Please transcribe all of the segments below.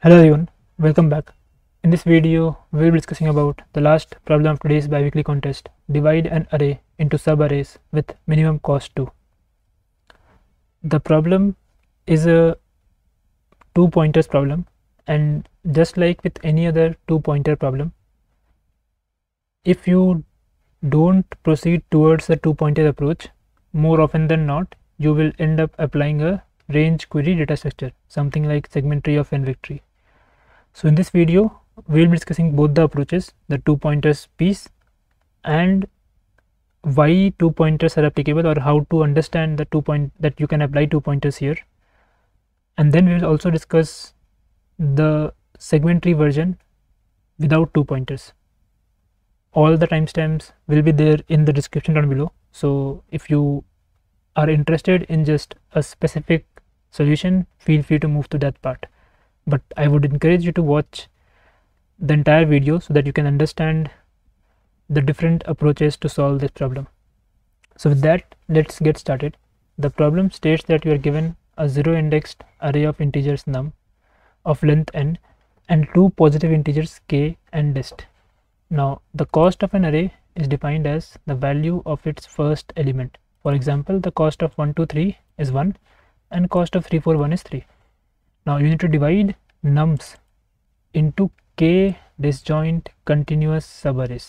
Hello everyone, welcome back. In this video, we will be discussing about the last problem of today's biweekly contest. Divide an array into subarrays with minimum cost 2. The problem is a two pointers problem and just like with any other two pointer problem, if you don't proceed towards the two pointer approach, more often than not, you will end up applying a range query data structure, something like segment tree of n victory so in this video, we will be discussing both the approaches, the two pointers piece and why two pointers are applicable or how to understand the two point that you can apply two pointers here. And then we will also discuss the segment tree version without two pointers. All the timestamps will be there in the description down below. So if you are interested in just a specific solution, feel free to move to that part but I would encourage you to watch the entire video so that you can understand the different approaches to solve this problem. So with that, let's get started. The problem states that you are given a zero indexed array of integers num of length n and two positive integers k and dist. Now the cost of an array is defined as the value of its first element. For example, the cost of 1, 2, 3 is 1 and cost of 3, 4, 1 is 3. Now you need to divide nums into k disjoint continuous subarrays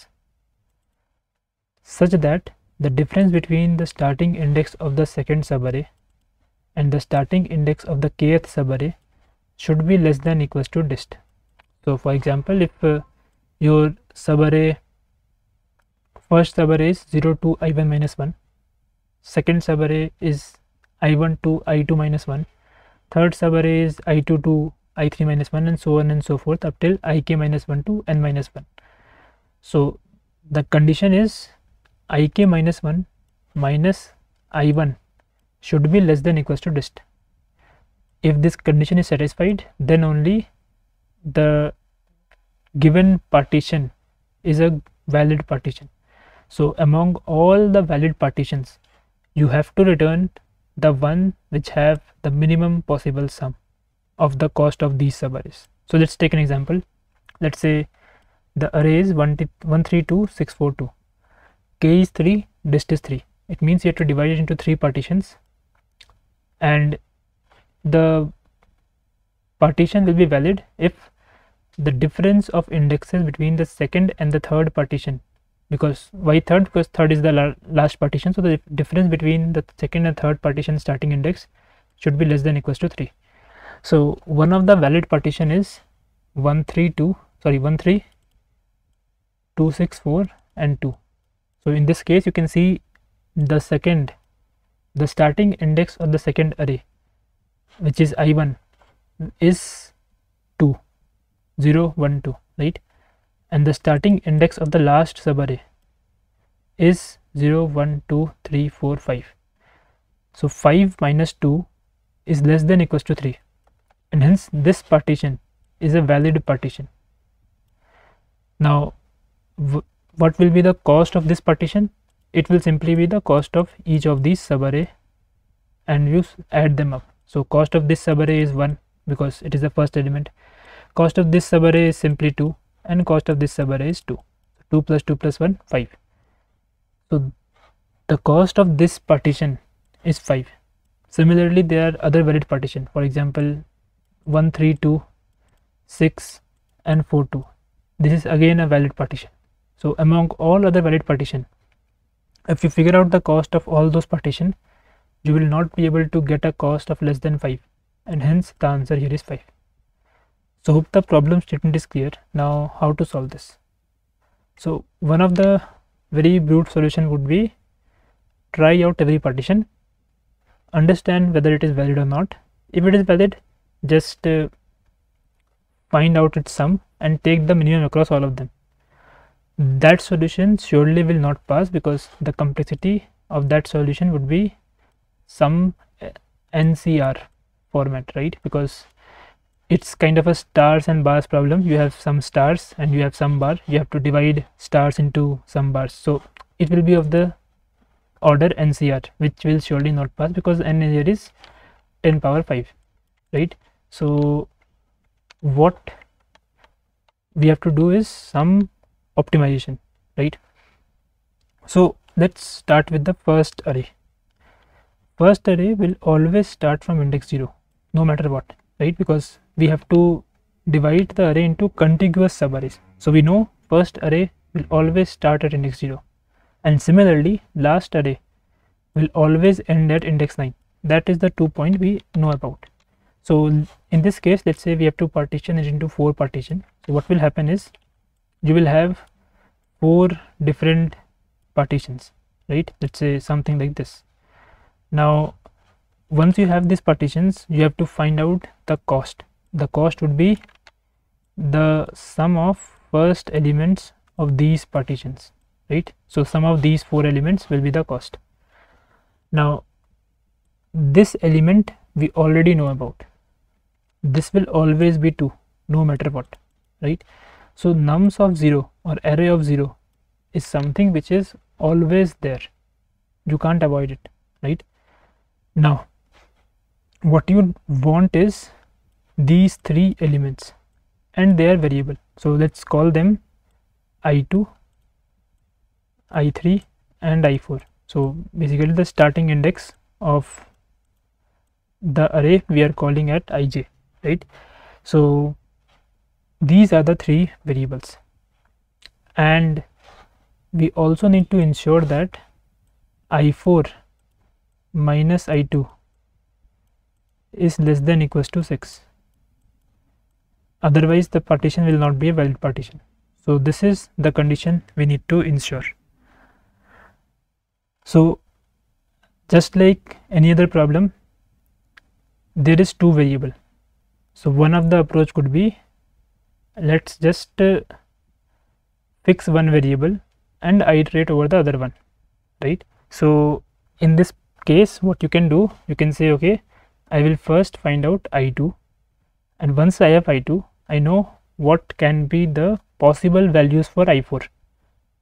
such that the difference between the starting index of the second subarray and the starting index of the kth subarray should be less than equals to dist. So for example, if uh, your subarray first subarray is 0 to i1 minus 1, second subarray is i1 to i2 minus 1, third subarray is i2 to i3 minus 1 and so on and so forth up till ik minus 1 to n minus 1 so the condition is ik minus 1 minus i1 should be less than equals to dist. If this condition is satisfied then only the given partition is a valid partition. So among all the valid partitions you have to return the one which have the minimum possible sum of the cost of these subarrays. So let's take an example. Let's say the array is 132642. K is 3, dist is 3. It means you have to divide it into three partitions and the partition will be valid if the difference of indexes between the second and the third partition because why third? Because third is the la last partition. So the difference between the second and third partition starting index should be less than equals to 3 so one of the valid partition is 132 sorry 13264 and 2 so in this case you can see the second the starting index of the second array which is i1 is 2 0 1 2 right and the starting index of the last subarray is 0 1 2 3 4 5 so 5 minus 2 is less than equals to 3 and hence this partition is a valid partition. Now what will be the cost of this partition? It will simply be the cost of each of these subarray and you add them up. So cost of this subarray is 1 because it is the first element. Cost of this subarray is simply 2 and cost of this subarray is 2 2 plus 2 plus 1 5 so the cost of this partition is 5 similarly there are other valid partition. For example 1 3 2 6 and 4 2 this is again a valid partition. So among all other valid partition if you figure out the cost of all those partition you will not be able to get a cost of less than 5 and hence the answer here is 5 so hope the problem statement is clear. Now how to solve this? So one of the very brute solution would be try out every partition understand whether it is valid or not. If it is valid just uh, find out its sum and take the minimum across all of them. That solution surely will not pass because the complexity of that solution would be some uh, ncr format right? Because it's kind of a stars and bars problem. You have some stars and you have some bar. You have to divide stars into some bars. So it will be of the order ncr which will surely not pass because n here is 10 power 5 right? So what we have to do is some optimization right? So let's start with the first array. First array will always start from index 0 no matter what right? Because we have to divide the array into contiguous subarrays. So we know first array will always start at index 0 and similarly last array will always end at index 9 that is the two point we know about. So in this case let's say we have to partition it into four partition. So what will happen is you will have four different partitions right? Let's say something like this. Now once you have these partitions you have to find out the cost. The cost would be the sum of first elements of these partitions right? So sum of these four elements will be the cost. Now this element we already know about. This will always be 2 no matter what right? So nums of 0 or array of 0 is something which is always there. You can't avoid it right? Now what you want is these three elements and they are variable. So let's call them i2 i3 and i4 so basically the starting index of the array we are calling at ij right? So these are the three variables. And we also need to ensure that i4 minus i2 is less than equals to 6 otherwise the partition will not be a valid partition. So this is the condition we need to ensure. So just like any other problem there is two variable. So one of the approach could be let's just uh, fix one variable and iterate over the other one right? So in this case what you can do you can say okay I will first find out I2 and once I have I2 I know what can be the possible values for I4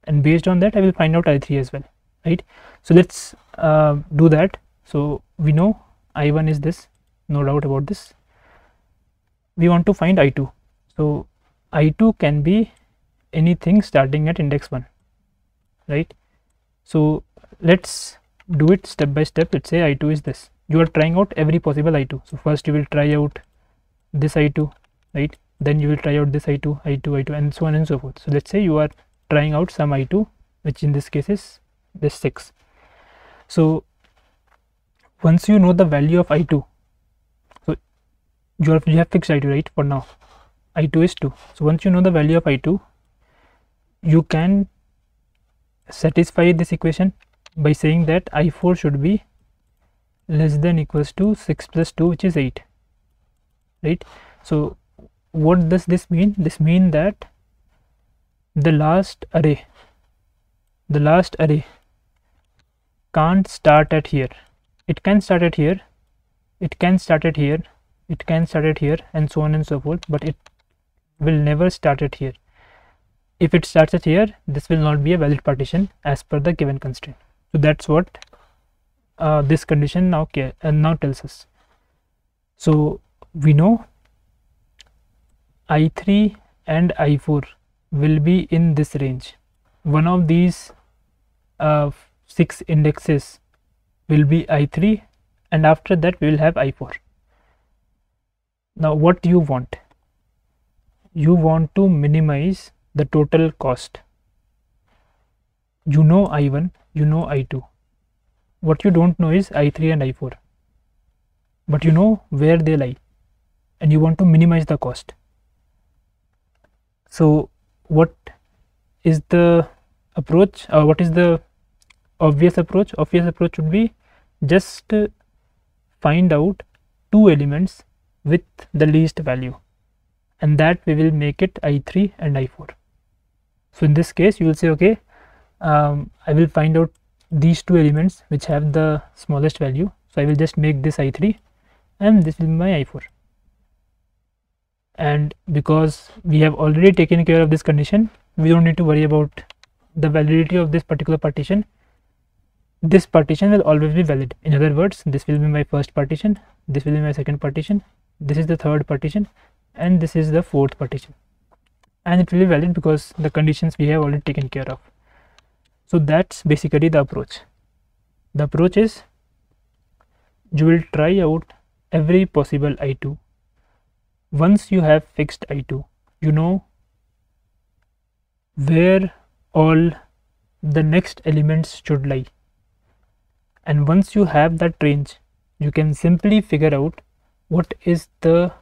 and based on that I will find out I3 as well right? So let's uh, do that. So we know I1 is this. No doubt about this. We want to find I2 so I2 can be anything starting at index 1 right? So let's do it step by step. Let's say I2 is this you are trying out every possible i2 so first you will try out this i2 right? Then you will try out this i2 i2 i2 and so on and so forth. So let's say you are trying out some i2 which in this case is this 6 so once you know the value of i2 so you have, you have fixed i2 right for now. I2 is 2 so once you know the value of i2 you can satisfy this equation by saying that i4 should be less than equals to 6 plus 2 which is 8 right? So what does this mean? This mean that the last array the last array can't start at here. It can start at here it can start at here it can start at here and so on and so forth but it will never start at here. If it starts at here this will not be a valid partition as per the given constraint. So that's what uh, this condition now and uh, now tells us. So we know i3 and i4 will be in this range. One of these uh, six indexes will be i3 and after that we will have i4 now what do you want? You want to minimize the total cost. You know i1 you know i2 what you don't know is i3 and i4 but you know where they lie and you want to minimize the cost. So what is the approach uh, what is the obvious approach? Obvious approach would be just find out two elements with the least value and that we will make it i3 and i4 so in this case you will say okay um, i will find out these two elements which have the smallest value. So I will just make this i3 and this will be my i4 and because we have already taken care of this condition we don't need to worry about the validity of this particular partition. This partition will always be valid. In other words this will be my first partition this will be my second partition this is the third partition and this is the fourth partition. And it will be valid because the conditions we have already taken care of so that's basically the approach. The approach is you will try out every possible i2 once you have fixed i2 you know where all the next elements should lie. And once you have that range you can simply figure out what is the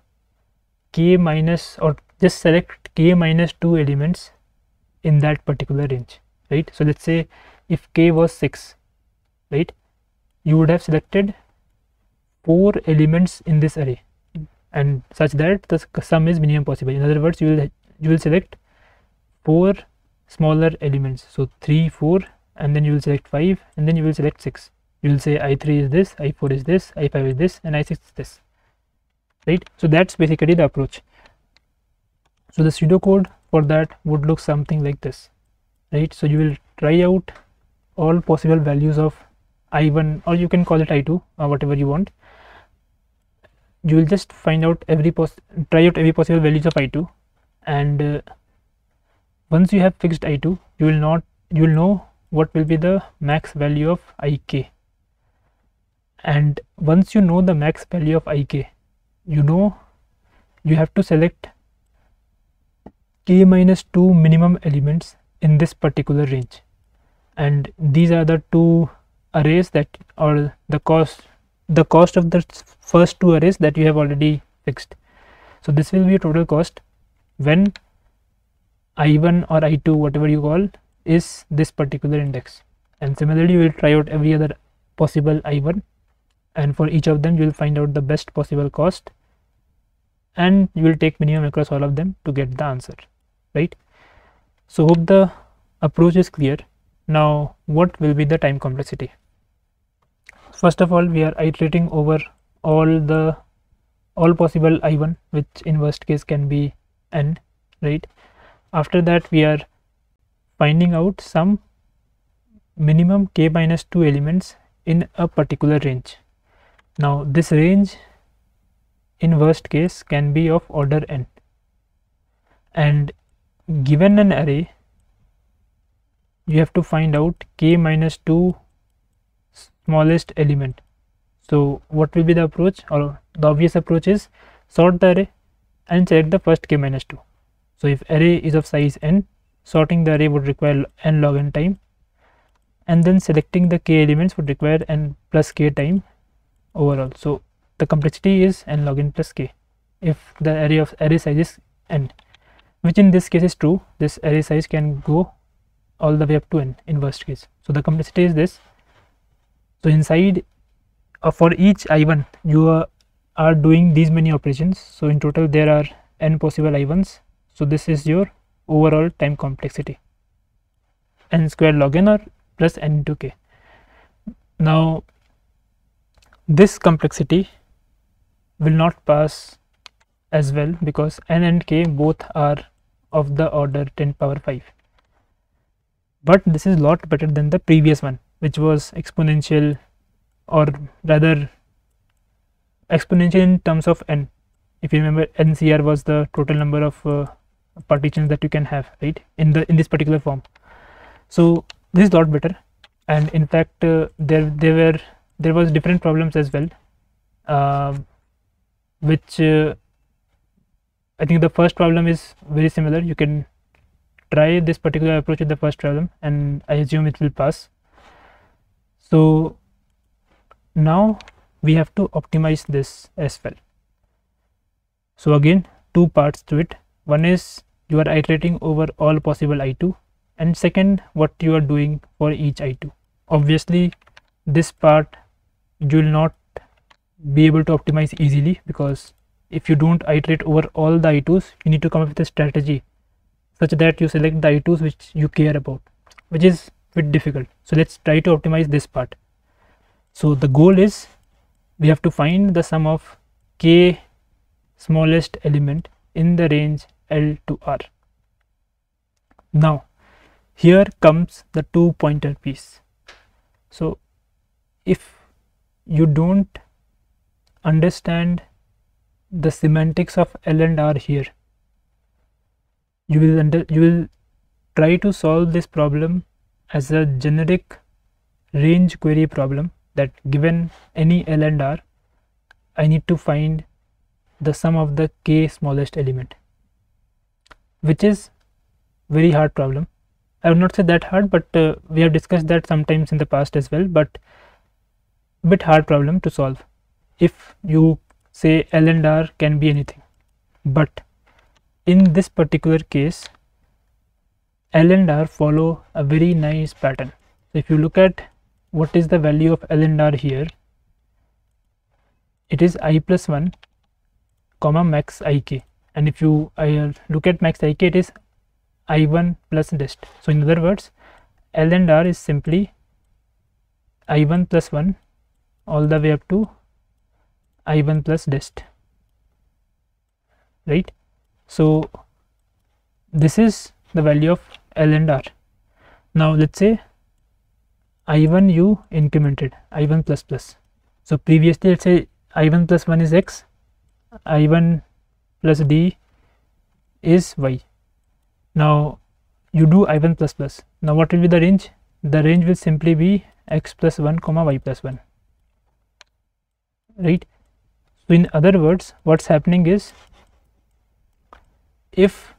k minus or just select k minus 2 elements in that particular range right? So let's say if k was 6 right? You would have selected four elements in this array. And such that the sum is minimum possible. In other words you will you will select four smaller elements. So 3 4 and then you will select 5 and then you will select 6 you will say i3 is this i4 is this i5 is this and i6 is this right? So that's basically the approach. So the pseudocode for that would look something like this right? So you will try out all possible values of i1 or you can call it i2 or whatever you want. You will just find out every pos try out every possible values of i2 and uh, once you have fixed i2 you will not you will know what will be the max value of ik and once you know the max value of ik you know you have to select k minus 2 minimum elements in this particular range. And these are the two arrays that or the cost the cost of the first two arrays that you have already fixed. So this will be total cost when i1 or i2 whatever you call is this particular index. And similarly you will try out every other possible i1 and for each of them you will find out the best possible cost. And you will take minimum across all of them to get the answer right so hope the approach is clear. Now what will be the time complexity? First of all we are iterating over all the all possible i1 which in worst case can be n right? After that we are finding out some minimum k minus 2 elements in a particular range. Now this range in worst case can be of order n. And given an array you have to find out k minus 2 smallest element. So what will be the approach? Or the obvious approach is sort the array and select the first k minus 2 so if array is of size n sorting the array would require n log n time and then selecting the k elements would require n plus k time overall. So the complexity is n log n plus k if the array of array size is n which in this case is true this array size can go all the way up to n in worst case. So the complexity is this. So inside uh, for each i1 you are, are doing these many operations. So in total there are n possible i1s so this is your overall time complexity. n square log n or plus n into k. Now this complexity will not pass as well because n and k both are of the order 10 power 5 but this is lot better than the previous one which was exponential or rather exponential in terms of n. If you remember ncr was the total number of uh, partitions that you can have right in the in this particular form. So this is lot better. And in fact uh, there there were there was different problems as well uh, which uh, I think the first problem is very similar. You can try this particular approach with the first problem and I assume it will pass. So now we have to optimize this as well. So again two parts to it. One is you are iterating over all possible i2 and second what you are doing for each i2 obviously this part you will not be able to optimize easily because if you don't iterate over all the i2s you need to come up with a strategy such that you select the i2s which you care about which is a bit difficult so let's try to optimize this part so the goal is we have to find the sum of k smallest element in the range L to R. Now here comes the two pointer piece. So if you don't understand the semantics of L and R here. You will under you will try to solve this problem as a generic range query problem that given any L and R I need to find the sum of the k smallest element which is very hard problem. I would not say that hard but uh, we have discussed that sometimes in the past as well but bit hard problem to solve. If you say L and R can be anything. But in this particular case L and R follow a very nice pattern. If you look at what is the value of L and R here it is i plus 1 comma max ik and if you uh, look at max ik it is i1 plus dist so in other words L and R is simply i1 plus 1 all the way up to i1 plus dist right? So this is the value of L and R. Now let's say i1 you incremented i1 plus plus. So previously let's say i1 plus 1 is x i1 plus d is y. Now you do i1 plus plus. Now what will be the range? The range will simply be x plus 1 comma y plus 1 right so in other words what's happening is if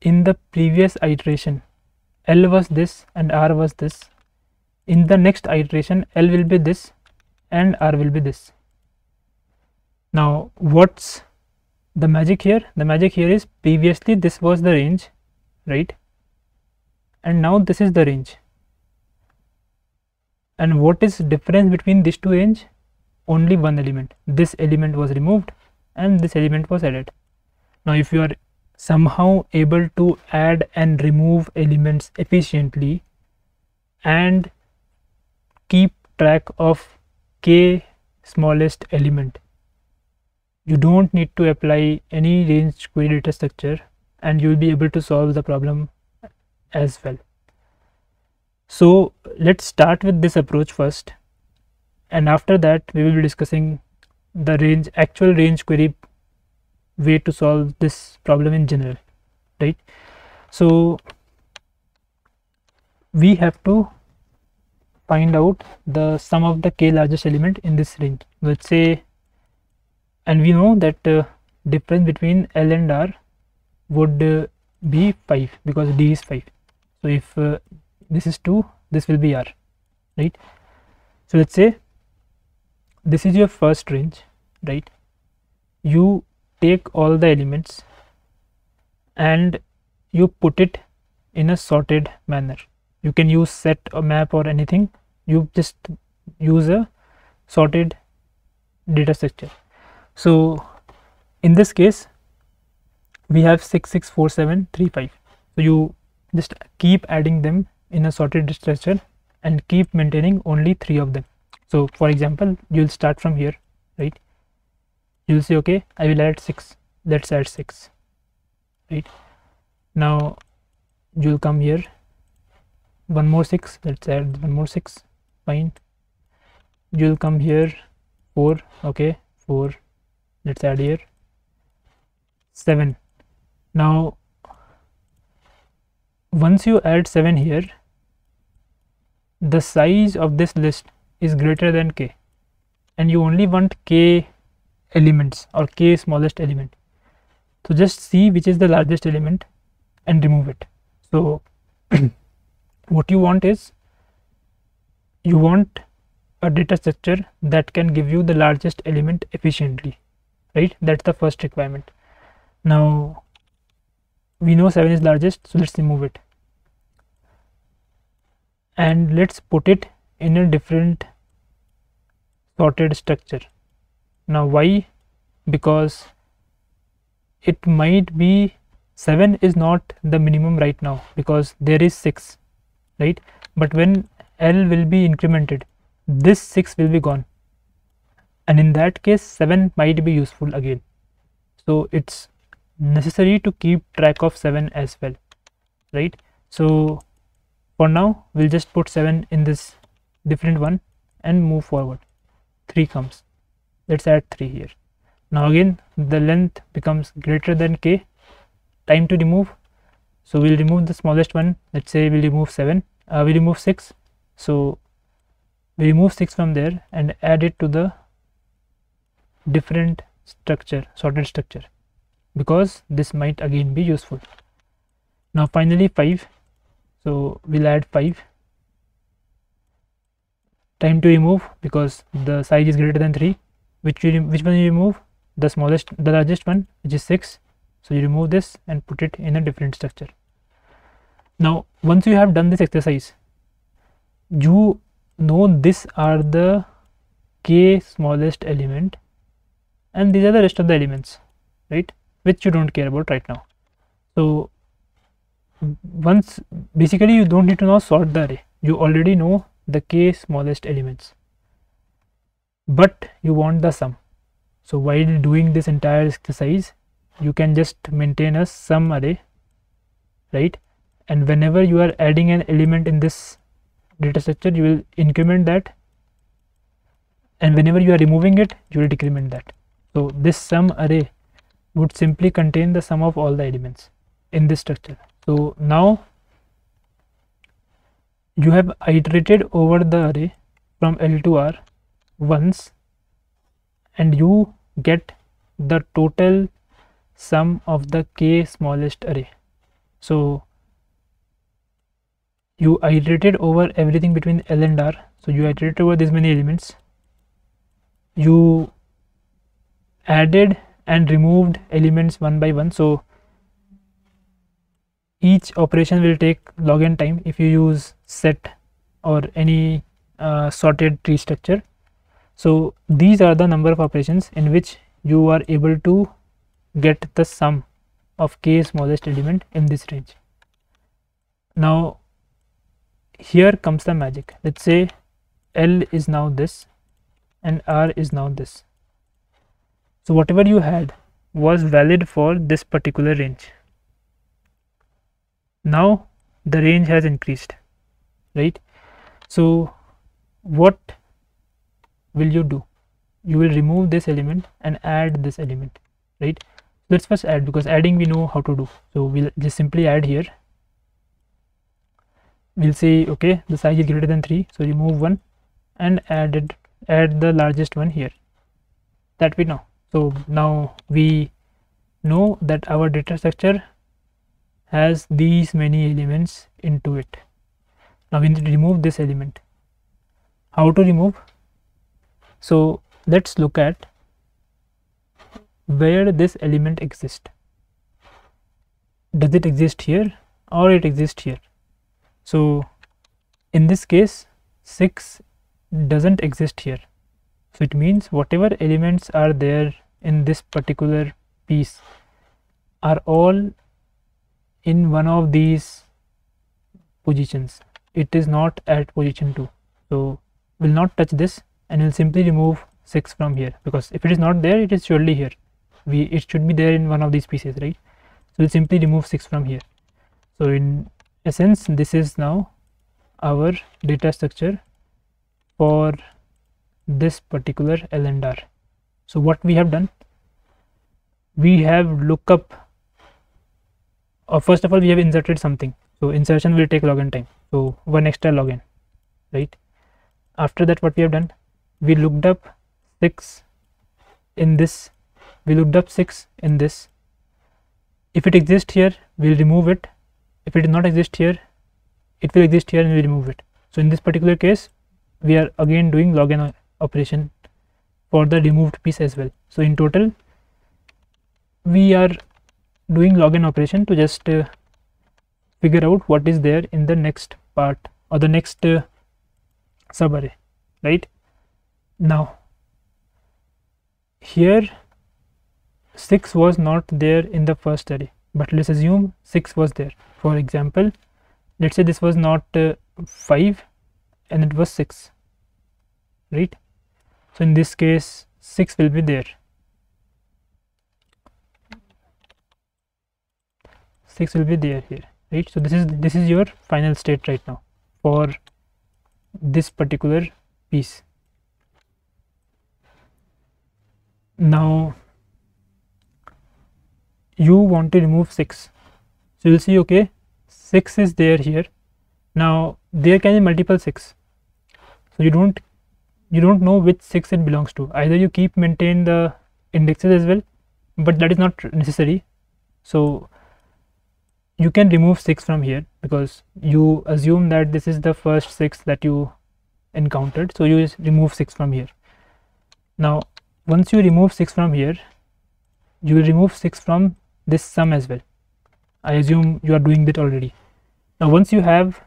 in the previous iteration L was this and R was this in the next iteration L will be this and R will be this. Now what's the magic here? The magic here is previously this was the range right? And now this is the range. And what is difference between these two range only one element. This element was removed and this element was added. Now if you are somehow able to add and remove elements efficiently and keep track of k smallest element you don't need to apply any range query data structure and you will be able to solve the problem as well. So let's start with this approach first and after that we will be discussing the range actual range query way to solve this problem in general right? So we have to find out the sum of the k largest element in this range. Let's say and we know that uh, difference between L and R would uh, be 5 because D is 5 so if uh, this is 2 this will be R right? So let's say this is your first range right? You take all the elements and you put it in a sorted manner. You can use set or map or anything. You just use a sorted data structure. So in this case we have 664735 so you just keep adding them in a sorted structure and keep maintaining only three of them so for example you'll start from here right? You'll say okay i will add six. Let's add six right? Now you'll come here. One more six. Let's add one more six. Fine. You'll come here. Four. Okay four. Let's add here. 7 now once you add 7 here the size of this list is greater than k. And you only want k elements or k smallest element. So just see which is the largest element and remove it. So what you want is you want a data structure that can give you the largest element efficiently right? That's the first requirement. Now we know 7 is largest so let's remove it. And let's put it in a different sorted structure. Now why? Because it might be 7 is not the minimum right now because there is 6 right? But when L will be incremented this 6 will be gone. And in that case 7 might be useful again. So it's necessary to keep track of 7 as well right? So for now we'll just put 7 in this different one and move forward. 3 comes. Let's add 3 here. Now again the length becomes greater than k. Time to remove. So we'll remove the smallest one. Let's say we'll remove 7 uh, we remove 6 so we remove 6 from there and add it to the different structure sorted structure because this might again be useful. Now finally 5 so we'll add 5 time to remove because the size is greater than 3 which you which one you remove? The smallest the largest one which is 6 so you remove this and put it in a different structure. Now once you have done this exercise you know this are the k smallest element and these are the rest of the elements right? Which you don't care about right now. So once basically you don't need to now sort the array. You already know the k smallest elements. But you want the sum. So while doing this entire exercise you can just maintain a sum array right? And whenever you are adding an element in this data structure you will increment that. And whenever you are removing it you will decrement that. So this sum array would simply contain the sum of all the elements in this structure. So now you have iterated over the array from L to R once and you get the total sum of the k smallest array. So you iterated over everything between L and R. So you iterated over these many elements. You added and removed elements one by one. So each operation will take log n time if you use set or any uh, sorted tree structure. So these are the number of operations in which you are able to get the sum of k smallest element in this range. Now here comes the magic. Let's say L is now this and R is now this. So whatever you had was valid for this particular range. Now the range has increased right? So what will you do? You will remove this element and add this element right? Let's first add because adding we know how to do. So we'll just simply add here. We'll say okay the size is greater than 3 so remove one and add it add the largest one here. That we know. So now we know that our data structure has these many elements into it now we need to remove this element. How to remove? So let's look at where this element exists. Does it exist here or it exists here? So in this case 6 doesn't exist here. So it means whatever elements are there in this particular piece are all in one of these positions it is not at position 2 so we'll not touch this and we'll simply remove 6 from here because if it is not there it is surely here. We it should be there in one of these pieces right? So we'll simply remove 6 from here. So in essence this is now our data structure for this particular L and R. So what we have done we have lookup or uh, first of all we have inserted something. So insertion will take log n time so one extra log n right? After that what we have done we looked up 6 in this we looked up 6 in this. If it exists here we'll remove it. If it does not exist here it will exist here and we remove it. So in this particular case we are again doing log n operation for the removed piece as well. So in total we are doing log n operation to just uh, figure out what is there in the next part or the next uh, subarray right? Now here 6 was not there in the first array but let's assume 6 was there. For example let's say this was not uh, 5 and it was 6 right? So in this case 6 will be there. 6 will be there here right so this is this is your final state right now for this particular piece. Now you want to remove 6 so you'll see okay 6 is there here. Now there can be multiple 6 so you don't you don't know which 6 it belongs to. Either you keep maintain the indexes as well but that is not necessary. So you can remove 6 from here because you assume that this is the first 6 that you encountered. So you just remove 6 from here. Now once you remove 6 from here you will remove 6 from this sum as well. I assume you are doing that already. Now once you have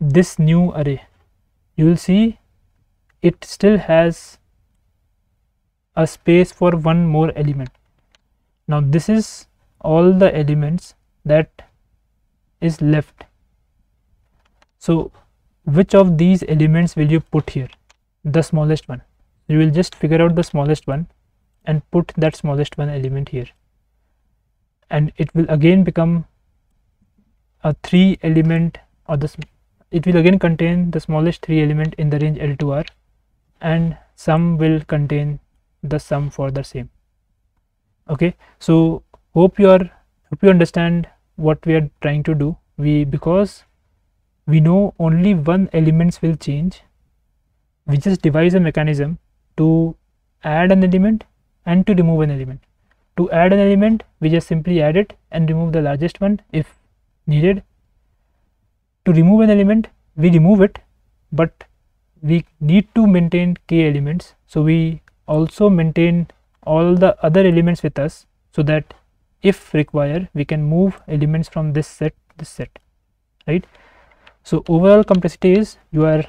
this new array you will see it still has a space for one more element. Now this is all the elements that is left. So which of these elements will you put here? The smallest one. You will just figure out the smallest one and put that smallest one element here. And it will again become a three element or the it will again contain the smallest three element in the range L to R and sum will contain the sum for the same. Okay? So hope you are hope you understand what we are trying to do. We because we know only one elements will change we just devise a mechanism to add an element and to remove an element. To add an element we just simply add it and remove the largest one if needed. To remove an element we remove it but we need to maintain k elements. So we also maintain all the other elements with us so that if required we can move elements from this set to this set right? So overall complexity is you are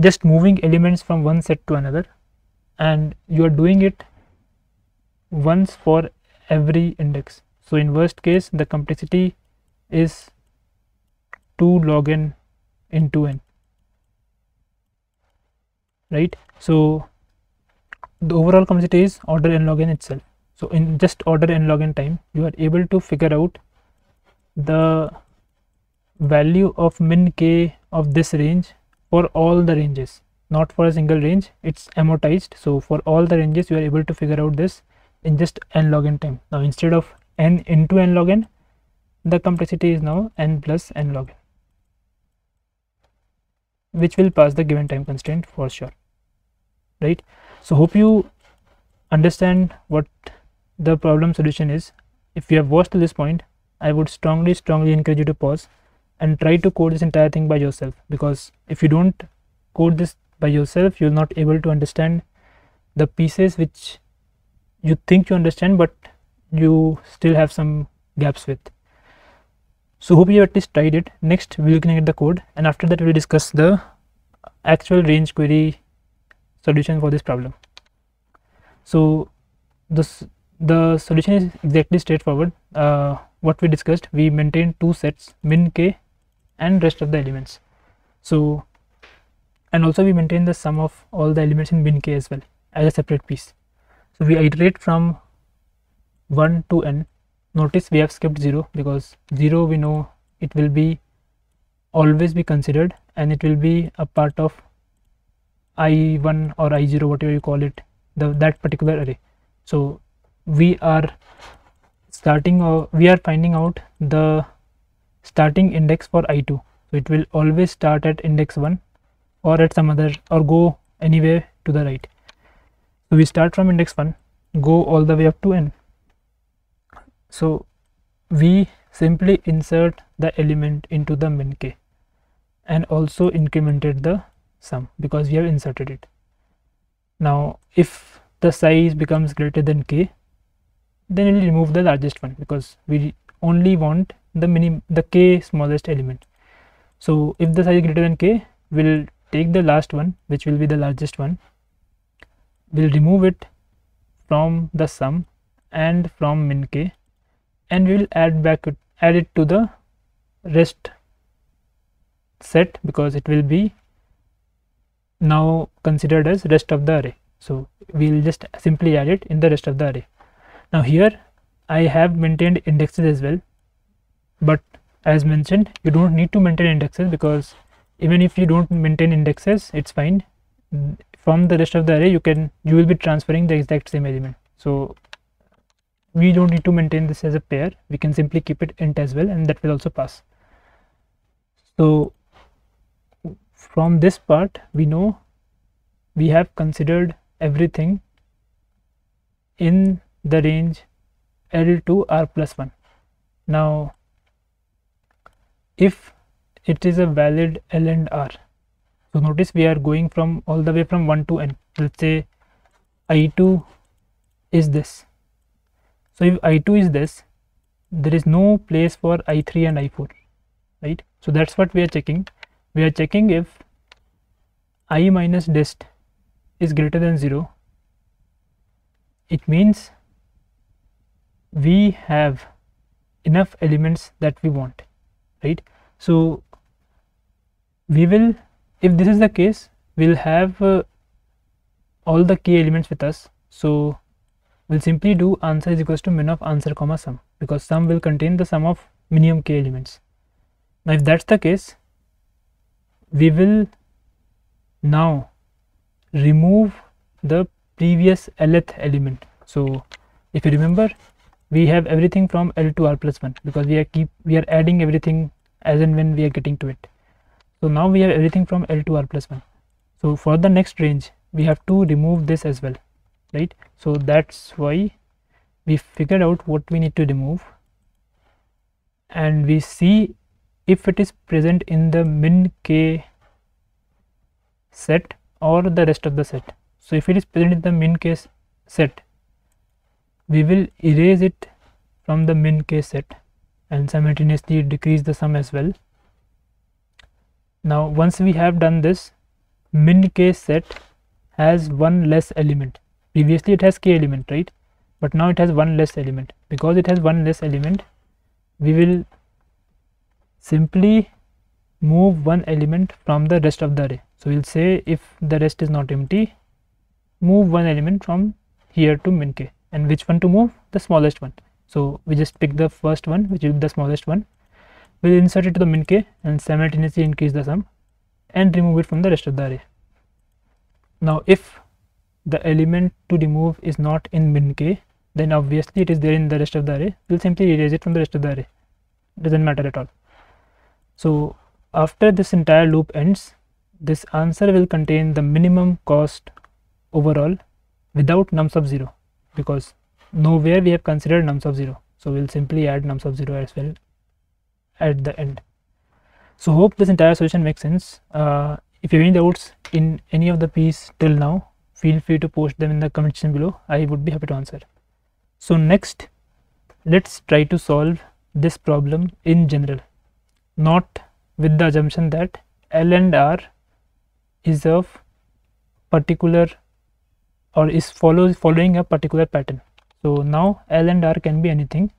just moving elements from one set to another and you are doing it once for every index. So in worst case the complexity is 2 log n into n right? So the overall complexity is order n log n itself so in just order n log n time you are able to figure out the value of min k of this range for all the ranges. Not for a single range it's amortized. So for all the ranges you are able to figure out this in just n log n time. Now instead of n into n log n the complexity is now n plus n log which will pass the given time constraint for sure. Right? So hope you understand what the problem solution is if you have watched to this point i would strongly strongly encourage you to pause and try to code this entire thing by yourself. Because if you don't code this by yourself you're not able to understand the pieces which you think you understand but you still have some gaps with. So hope you at least tried it. Next we're looking at the code and after that we'll discuss the actual range query solution for this problem. So this the solution is exactly straightforward. Uh, what we discussed we maintain two sets min k and rest of the elements. So and also we maintain the sum of all the elements in min k as well as a separate piece. So we iterate from 1 to n. Notice we have skipped 0 because 0 we know it will be always be considered and it will be a part of i1 or i0 whatever you call it the that particular array. So we are starting or we are finding out the starting index for i2 so it will always start at index 1 or at some other or go anywhere to the right. So we start from index 1 go all the way up to n. So we simply insert the element into the min k and also incremented the sum because we have inserted it. Now if the size becomes greater than k then we will remove the largest one because we only want the minim the k smallest element. So if the size is greater than k we'll take the last one which will be the largest one. We'll remove it from the sum and from min k and we will add back it, add it to the rest set because it will be now considered as rest of the array. So we'll just simply add it in the rest of the array now here i have maintained indexes as well. But as mentioned you don't need to maintain indexes because even if you don't maintain indexes it's fine. From the rest of the array you can you will be transferring the exact same element. So we don't need to maintain this as a pair. We can simply keep it int as well and that will also pass. So from this part we know we have considered everything in the range L to R plus 1 now if it is a valid L and R so notice we are going from all the way from 1 to n. Let's say i2 is this. So if i2 is this there is no place for i3 and i4 right? So that's what we are checking. We are checking if i minus dist is greater than 0 it means we have enough elements that we want right? So we will if this is the case we'll have uh, all the key elements with us. So we'll simply do answer is equals to min of answer comma sum because sum will contain the sum of minimum k elements. Now if that's the case we will now remove the previous lth element. So if you remember we have everything from l to r plus 1 because we are keep we are adding everything as and when we are getting to it. So now we have everything from l to r plus 1 so for the next range we have to remove this as well right? So that's why we figured out what we need to remove. And we see if it is present in the min k set or the rest of the set. So if it is present in the min k set we will erase it from the min k set and simultaneously decrease the sum as well. Now once we have done this min k set has one less element. Previously it has k element right? But now it has one less element. Because it has one less element we will simply move one element from the rest of the array. So we'll say if the rest is not empty move one element from here to min k and which one to move? The smallest one. So we just pick the first one which is the smallest one. We'll insert it to the min k and simultaneously increase the sum and remove it from the rest of the array. Now if the element to remove is not in min k then obviously it is there in the rest of the array. We'll simply erase it from the rest of the array. Doesn't matter at all. So after this entire loop ends this answer will contain the minimum cost overall without nums of 0 because nowhere we have considered nums of 0 so we'll simply add nums of 0 as well at the end so hope this entire solution makes sense uh, if you have any doubts in any of the piece till now, feel free to post them in the comment section below. I would be happy to answer. So next, let's try to solve this problem in general, not with the assumption that L and R is of particular or is follows following a particular pattern. So now L and R can be anything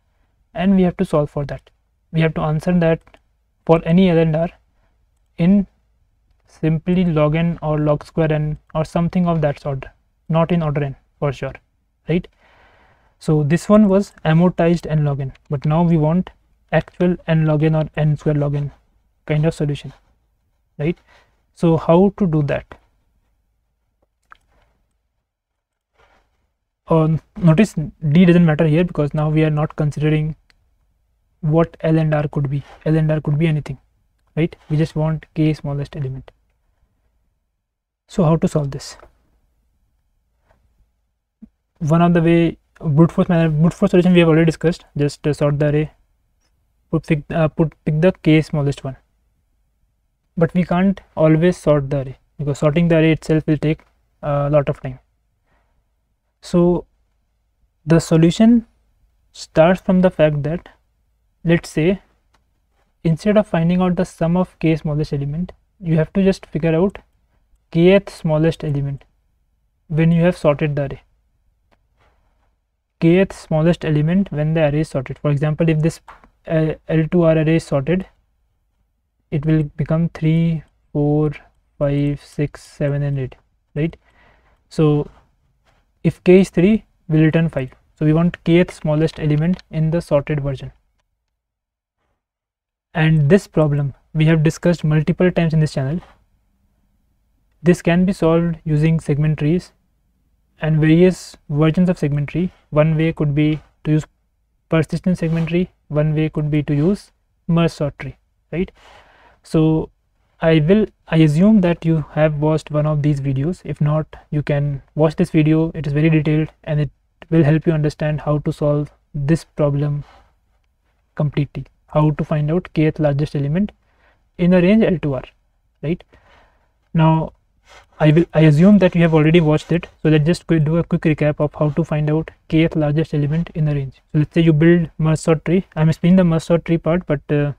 and we have to solve for that. We have to answer that for any L and R in simply log n or log square n or something of that sort not in order n for sure right so this one was amortized n log n but now we want actual n log n or n square log n kind of solution right so how to do that uh, notice d doesn't matter here because now we are not considering what l and r could be. L and r could be anything right? We just want k smallest element. So how to solve this? One of the way brute force manner brute force solution we have already discussed. Just uh, sort the array. Put pick, uh, put pick the k smallest one. But we can't always sort the array because sorting the array itself will take a lot of time so the solution starts from the fact that let's say instead of finding out the sum of k smallest element you have to just figure out kth smallest element when you have sorted the array. Kth smallest element when the array is sorted. For example if this uh, l2r array is sorted it will become 3 4 5 6 7 and 8 right? So if k is 3 will return 5 so we want kth smallest element in the sorted version. And this problem we have discussed multiple times in this channel. This can be solved using segment trees and various versions of segment tree. One way could be to use persistent segment tree one way could be to use merge sort tree right? So I will I assume that you have watched one of these videos. If not you can watch this video. It is very detailed and it will help you understand how to solve this problem completely. How to find out kth largest element in a range L2R right? Now I will I assume that you have already watched it. So let's just do a quick recap of how to find out kth largest element in a range. So let's say you build merge sort tree. I'm explaining the merge sort tree part but uh,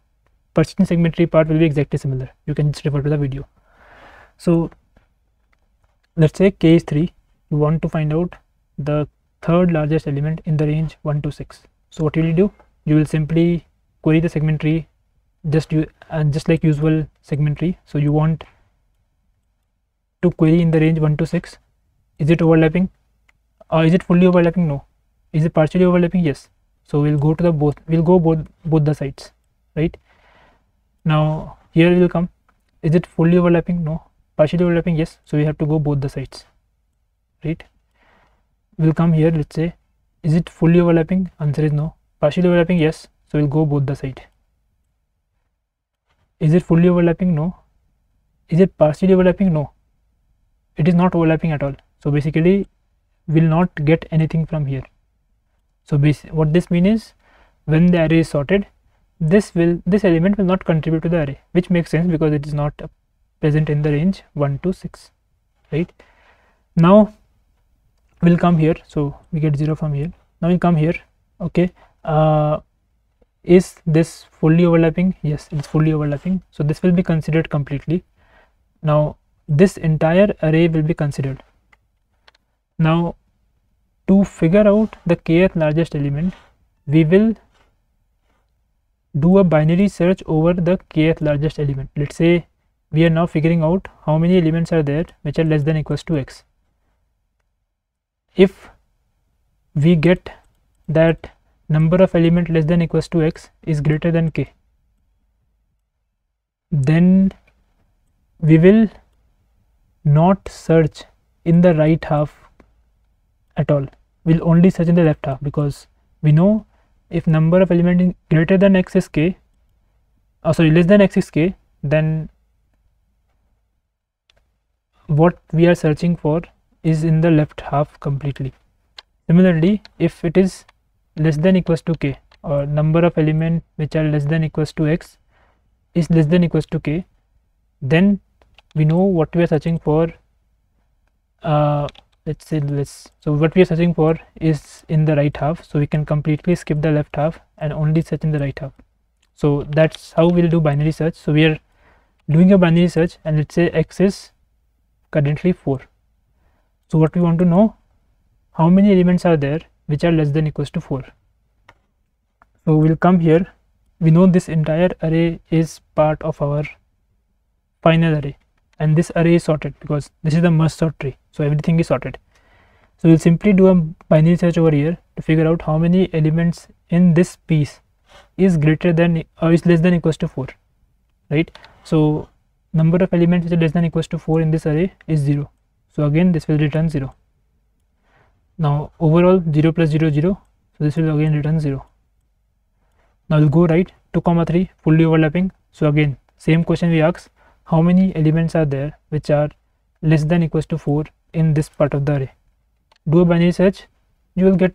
persistent segment part will be exactly similar. You can just refer to the video. So let's say case 3 you want to find out the third largest element in the range 1 to 6 so what will you do you will simply query the segment tree just you and just like usual segment tree so you want to query in the range 1 to 6 is it overlapping? Or is it fully overlapping? No. Is it partially overlapping? Yes. So we'll go to the both we'll go both both the sides right now here we will come. Is it fully overlapping? No. Partially overlapping yes. So we have to go both the sides. Right? We'll come here let's say is it fully overlapping? Answer is no. Partially overlapping yes. So we'll go both the side. Is it fully overlapping? No. Is it partially overlapping? No. It is not overlapping at all. So basically we will not get anything from here. So what this means is when the array is sorted this will this element will not contribute to the array which makes sense because it is not present in the range 1 to 6 right? Now we'll come here. So we get 0 from here. Now we come here. Okay. Uh, is this fully overlapping? Yes it's fully overlapping. So this will be considered completely. Now this entire array will be considered. Now to figure out the kth largest element we will do a binary search over the kth largest element. Let's say we are now figuring out how many elements are there which are less than equals to x. If we get that number of element less than equals to x is greater than k then we will not search in the right half at all we'll only search in the left half because we know if number of element greater than x is k oh sorry less than x is k then what we are searching for is in the left half completely. Similarly if it is less than equals to k or number of element which are less than equals to x is less than equals to k then we know what we are searching for uh, let's say this so what we are searching for is in the right half so we can completely skip the left half and only search in the right half. So that's how we'll do binary search. So we are doing a binary search and let's say x is currently 4 so what we want to know how many elements are there which are less than equals to 4 so we'll come here. We know this entire array is part of our final array and this array is sorted because this is the merge sort tree so everything is sorted. So we'll simply do a binary search over here to figure out how many elements in this piece is greater than or is less than equals to 4 right? So number of elements which is less than equals to 4 in this array is 0 so again this will return 0 now overall 0 plus 0 0 so this will again return 0 now we'll go right 2 comma 3 fully overlapping. So again same question we ask how many elements are there which are less than equals to 4 in this part of the array? Do a binary search you will get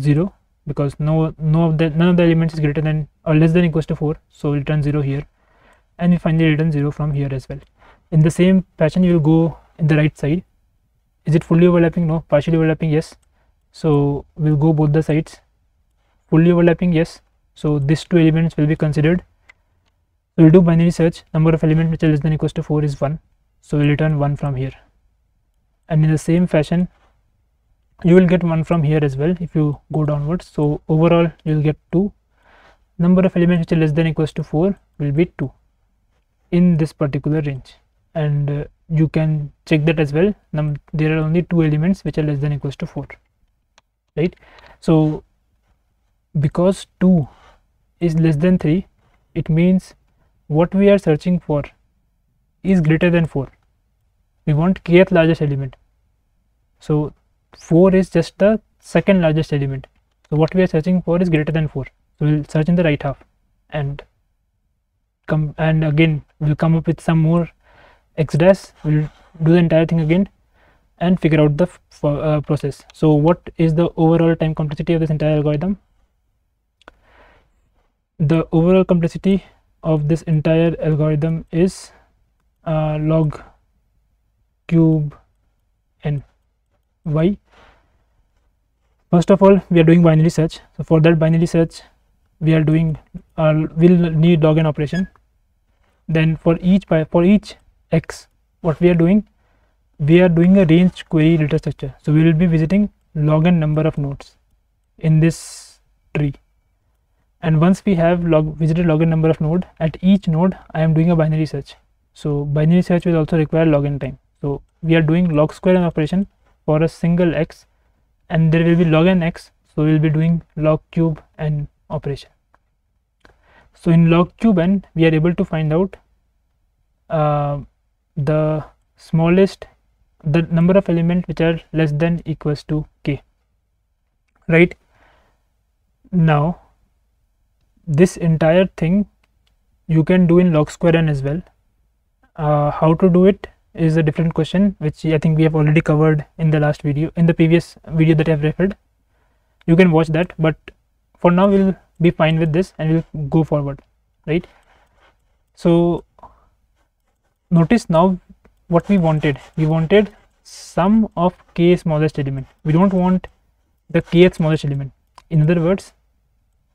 0 because no no of the none of the elements is greater than or less than equals to 4 so we'll return 0 here. And we finally return 0 from here as well. In the same fashion you will go in the right side. Is it fully overlapping? No. Partially overlapping yes. So we'll go both the sides. Fully overlapping yes. So these two elements will be considered so we'll do binary search. Number of elements which are less than equals to 4 is 1 so we'll return 1 from here. And in the same fashion you will get 1 from here as well if you go downwards. So overall you will get 2 number of elements which are less than equals to 4 will be 2 in this particular range. And uh, you can check that as well. Num there are only two elements which are less than equals to 4 right? So because 2 is less than 3 it means what we are searching for is greater than 4 we want kth largest element. So 4 is just the second largest element. So what we are searching for is greater than 4 so we'll search in the right half and come and again we'll come up with some more x dash. We'll do the entire thing again and figure out the uh, process. So what is the overall time complexity of this entire algorithm? The overall complexity of this entire algorithm is uh, log cube n. Why? First of all we are doing binary search. So for that binary search we are doing uh, will need log n operation. Then for each by for each x what we are doing we are doing a range query data structure so we will be visiting log n number of nodes in this tree and once we have log visited log n number of node at each node i am doing a binary search. So binary search will also require log n time. So we are doing log square n operation for a single x and there will be log n x so we will be doing log cube n operation. So in log cube n we are able to find out uh, the smallest the number of elements which are less than equals to k. Right? Now this entire thing you can do in log square n as well. Uh, how to do it is a different question which I think we have already covered in the last video in the previous video that I have referred. You can watch that but for now we'll be fine with this and we'll go forward right? So notice now what we wanted. We wanted sum of k smallest element. We don't want the kth smallest element. In other words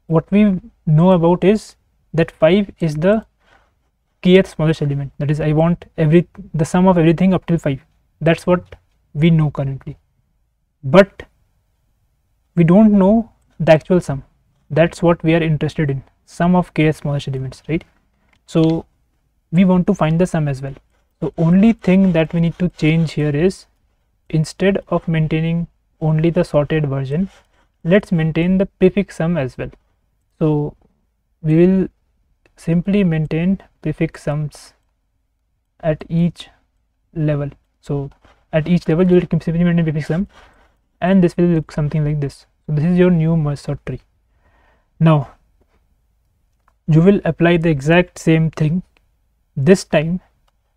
what we know about is that 5 is the kth smallest element. That is I want every the sum of everything up till 5 that's what we know currently. But we don't know the actual sum. That's what we are interested in sum of kth smallest elements right? So we want to find the sum as well. The only thing that we need to change here is instead of maintaining only the sorted version let's maintain the prefix sum as well so we will simply maintain prefix sums at each level. So at each level you will simply maintain prefix sum and this will look something like this. So this is your new merge sort tree. Now you will apply the exact same thing this time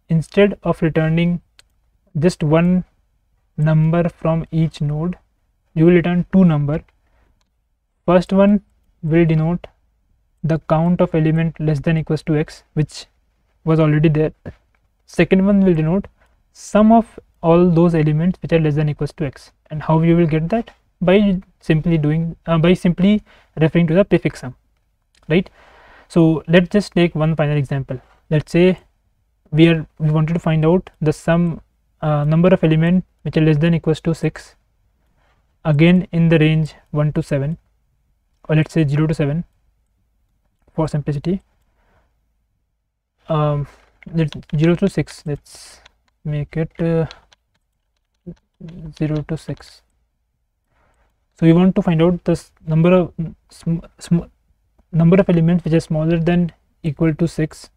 instead of returning just one number from each node. You will return two number. First one will denote the count of element less than equals to x which was already there. Second one will denote sum of all those elements which are less than equals to x. And how you will get that? By simply doing uh, by simply referring to the prefix sum right? So let's just take one final example. Let's say we are we wanted to find out the sum uh, number of element which are less than equals to 6 again in the range 1 to 7 or let's say 0 to 7 for simplicity. Um, let's 0 to 6 let's make it uh, 0 to 6 so we want to find out the number of sm number of elements which are smaller than equal to 6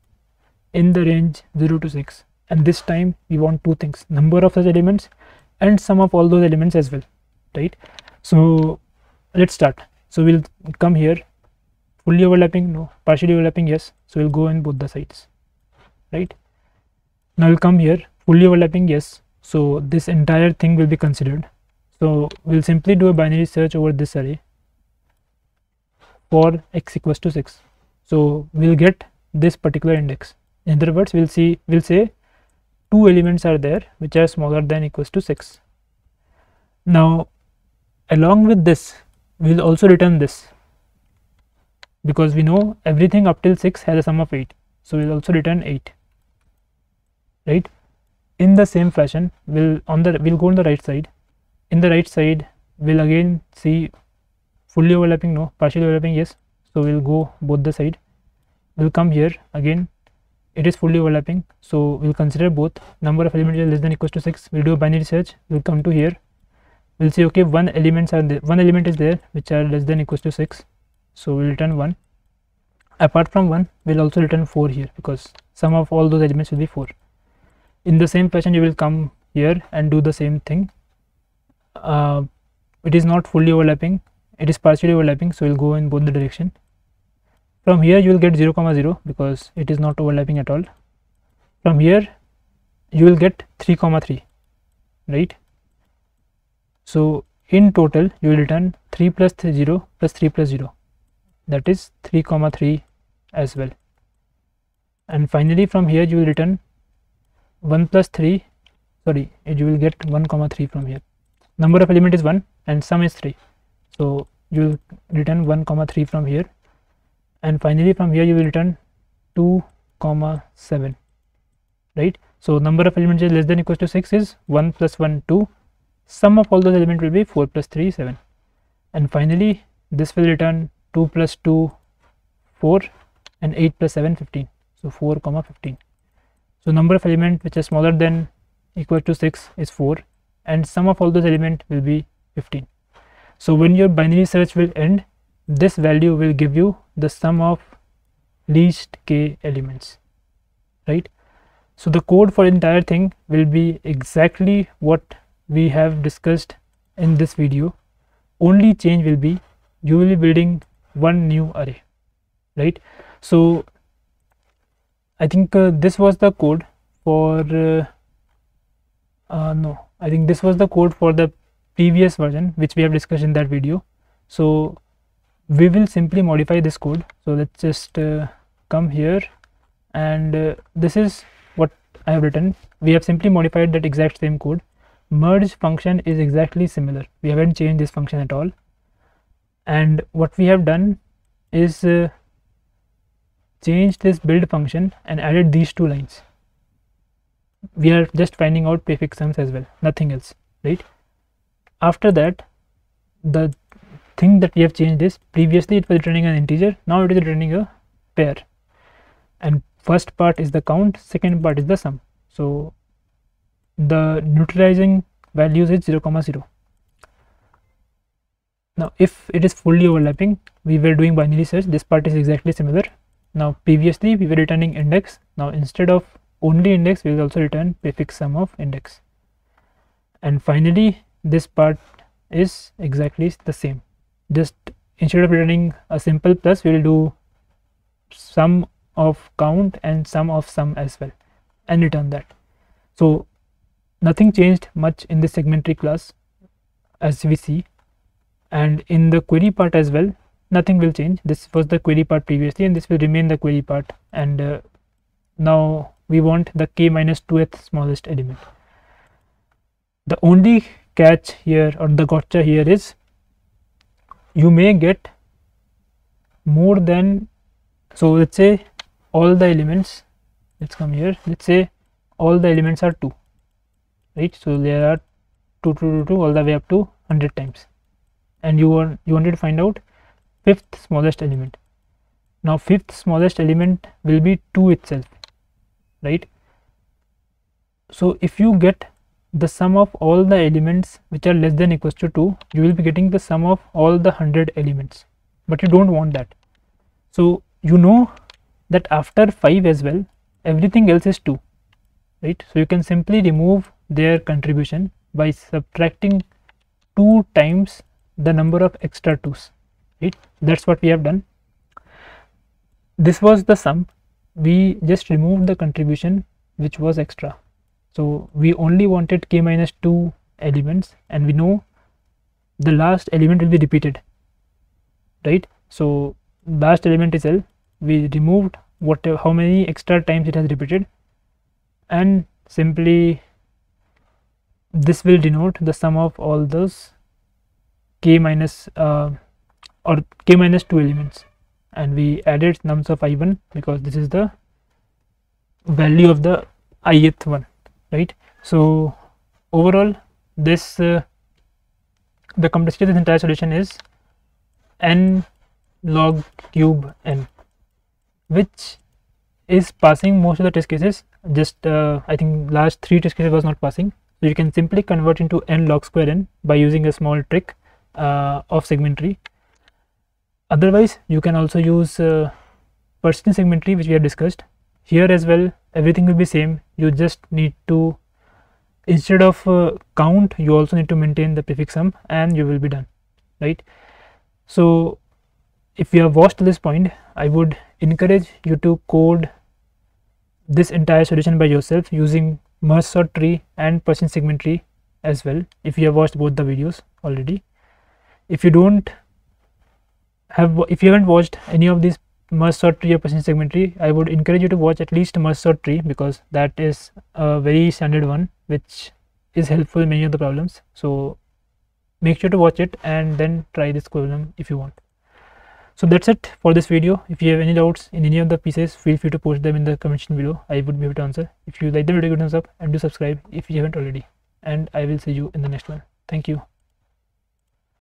in the range 0 to 6 and this time we want two things number of such elements and sum of all those elements as well right? So let's start so we'll come here. Fully overlapping? No. Partially overlapping yes. So we'll go in both the sides. Right? Now we'll come here. Fully overlapping yes. So this entire thing will be considered. So we'll simply do a binary search over this array for x equals to 6 so we'll get this particular index. In other words we'll see we'll say two elements are there which are smaller than equals to 6 now along with this we will also return this. Because we know everything up till 6 has a sum of 8 so we will also return 8 right? In the same fashion we'll on the we'll go on the right side. In the right side we'll again see fully overlapping no partially overlapping yes. So we'll go both the side. We'll come here again. It is fully overlapping. So we'll consider both. Number of elements less than equals to 6 we'll do a binary search. We'll come to here we'll say okay one elements are there one element is there which are less than equals to 6 so we'll return 1 apart from 1 we'll also return 4 here because sum of all those elements will be 4 in the same fashion you will come here and do the same thing. Uh, it is not fully overlapping. It is partially overlapping so we'll go in both the direction. From here you will get 0 comma 0 because it is not overlapping at all. From here you will get 3 comma 3 right so in total you will return 3 plus 3 0 plus 3 plus 0 that is 3 comma 3 as well. And finally from here you will return 1 plus 3 sorry you will get 1 comma 3 from here. Number of element is 1 and sum is 3 so you will return 1 comma 3 from here. And finally from here you will return 2 comma 7 right? So number of elements is less than equals to 6 is 1 plus 1 2 sum of all those elements will be 4 plus 3 7 and finally this will return 2 plus 2 4 and 8 plus 7 15 so 4 comma 15 so number of element which is smaller than equal to 6 is 4 and sum of all those element will be 15 so when your binary search will end this value will give you the sum of least k elements right? So the code for entire thing will be exactly what we have discussed in this video only change will be you will be building one new array right? So I think uh, this was the code for uh, uh, no I think this was the code for the previous version which we have discussed in that video. So we will simply modify this code. So let's just uh, come here and uh, this is what I have written. We have simply modified that exact same code merge function is exactly similar. We haven't changed this function at all. And what we have done is uh, changed this build function and added these two lines. We are just finding out prefix sums as well nothing else right? After that the thing that we have changed is previously it was returning an integer now it is returning a pair. And first part is the count second part is the sum. So the neutralizing values is 0 comma 0 now if it is fully overlapping we were doing binary search. This part is exactly similar. Now previously we were returning index. Now instead of only index we will also return prefix sum of index. And finally this part is exactly the same. Just instead of returning a simple plus we will do sum of count and sum of sum as well and return that. So nothing changed much in the segment tree class as we see. And in the query part as well nothing will change. This was the query part previously and this will remain the query part. And uh, now we want the k minus 2th smallest element. The only catch here or the gotcha here is you may get more than so let's say all the elements let's come here let's say all the elements are 2 right? So there are 2 2 2, 2 all the way up to 100 times. And you want you wanted to find out fifth smallest element. Now fifth smallest element will be 2 itself right? So if you get the sum of all the elements which are less than equals to 2 you will be getting the sum of all the 100 elements. But you don't want that. So you know that after 5 as well everything else is 2 right? So you can simply remove their contribution by subtracting 2 times the number of extra 2's right? That's what we have done. This was the sum. We just removed the contribution which was extra. So we only wanted k minus 2 elements and we know the last element will be repeated right? So last element is l we removed whatever how many extra times it has repeated and simply this will denote the sum of all those k minus uh, or k minus 2 elements. And we added nums of i1 because this is the value of the ith one right? So overall this uh, the complexity of this entire solution is n log cube n which is passing most of the test cases just uh, i think last three test cases was not passing so you can simply convert into n log square n by using a small trick uh, of segment tree. Otherwise, you can also use uh, persistent segment tree which we have discussed. Here as well, everything will be same. You just need to instead of uh, count, you also need to maintain the prefix sum, and you will be done, right? so if you have watched this point i would encourage you to code this entire solution by yourself using merge sort tree and Persistence segment tree as well if you have watched both the videos already. If you don't have if you haven't watched any of these merge sort tree or Persistence segment tree i would encourage you to watch at least merge sort tree because that is a very standard one which is helpful in many of the problems. So make sure to watch it and then try this problem if you want so that's it for this video. If you have any doubts in any of the pieces feel free to post them in the comment section below. I would be able to answer. If you like the video give thumbs up and do subscribe if you haven't already. And i will see you in the next one. Thank you